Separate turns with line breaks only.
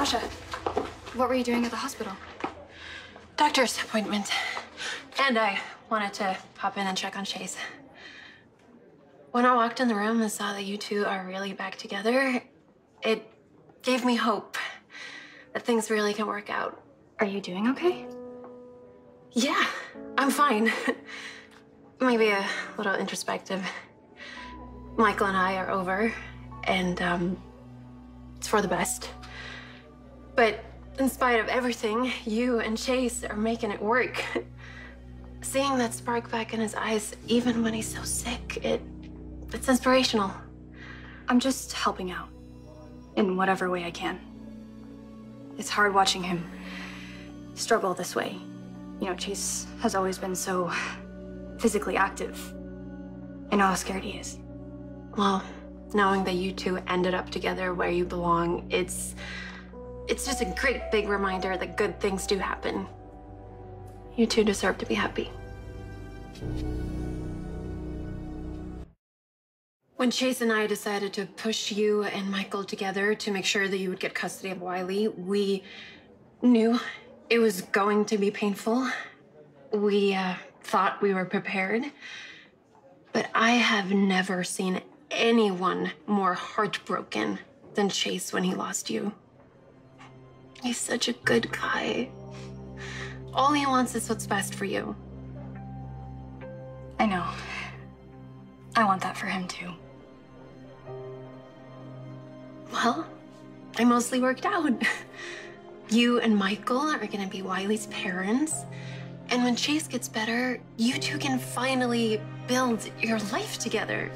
Sasha, what were you doing at the hospital?
Doctor's appointment. And I wanted to pop in and check on Chase. When I walked in the room and saw that you two are really back together, it gave me hope that things really can work out.
Are you doing okay?
Yeah, I'm fine. Maybe a little introspective. Michael and I are over, and um, it's for the best. But in spite of everything, you and Chase are making it work. Seeing that spark back in his eyes, even when he's so sick, it it's inspirational.
I'm just helping out in whatever way I can. It's hard watching him struggle this way. You know, Chase has always been so physically active. I know how scared he is.
Well, knowing that you two ended up together where you belong, it's it's just a great big reminder that good things do happen. You two deserve to be happy. When Chase and I decided to push you and Michael together to make sure that you would get custody of Wiley, we knew it was going to be painful. We uh, thought we were prepared. But I have never seen anyone more heartbroken than Chase when he lost you. He's such a good guy. All he wants is what's best for you.
I know. I want that for him too.
Well, I mostly worked out. You and Michael are gonna be Wiley's parents. And when Chase gets better, you two can finally build your life together.